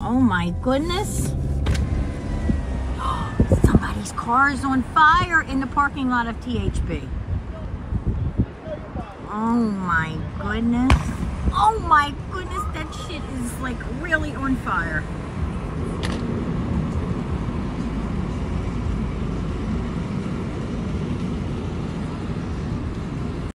Oh my goodness. Somebody's car is on fire in the parking lot of THB. Oh my goodness. Oh my goodness, that shit is like really on fire.